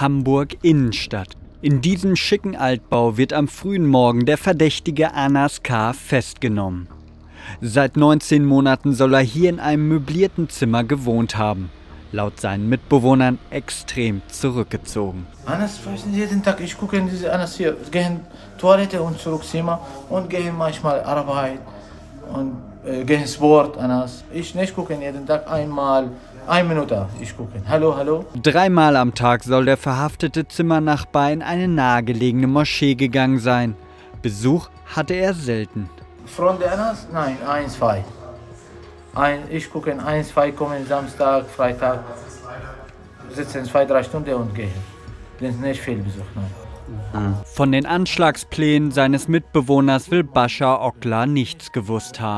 Hamburg Innenstadt. In diesem schicken Altbau wird am frühen Morgen der Verdächtige Anas K. festgenommen. Seit 19 Monaten soll er hier in einem möblierten Zimmer gewohnt haben. Laut seinen Mitbewohnern extrem zurückgezogen. Anas, weiß nicht, jeden Tag, ich gucke in diese Anas hier, gehen Toilette und zurück Zimmer und gehen manchmal Arbeit und äh, gehen Sport, Anas. Ich nicht gucken jeden Tag einmal, eine Minute, ich gucke. Hallo, hallo. Dreimal am Tag soll der verhaftete Zimmernachbar in eine nahegelegene Moschee gegangen sein. Besuch hatte er selten. Freunde Anas? Nein, ein, zwei. Ein, ich gucke, ein, zwei kommen Samstag, Freitag, sitzen zwei, drei Stunden und gehen. Sind nicht viel Besuch, nein. Von den Anschlagsplänen seines Mitbewohners will Bashar Okla nichts gewusst haben.